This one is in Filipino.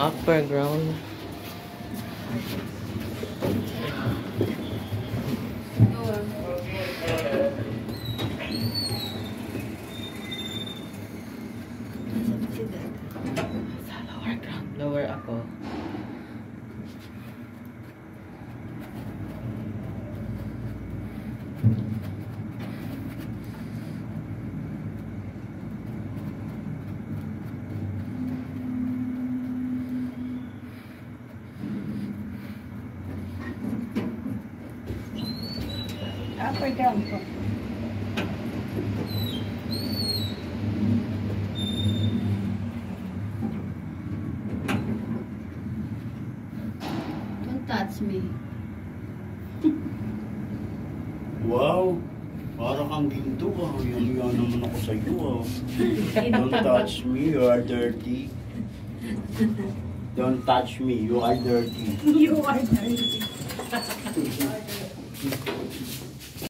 Upper ground. Lower ground. Lower ako. Upper ground po. Don't touch me. Wow! Para kang ginto ah. Yung yan naman ako sa iyo ah. Don't touch me, you are dirty. Don't touch me, you are dirty. You are dirty.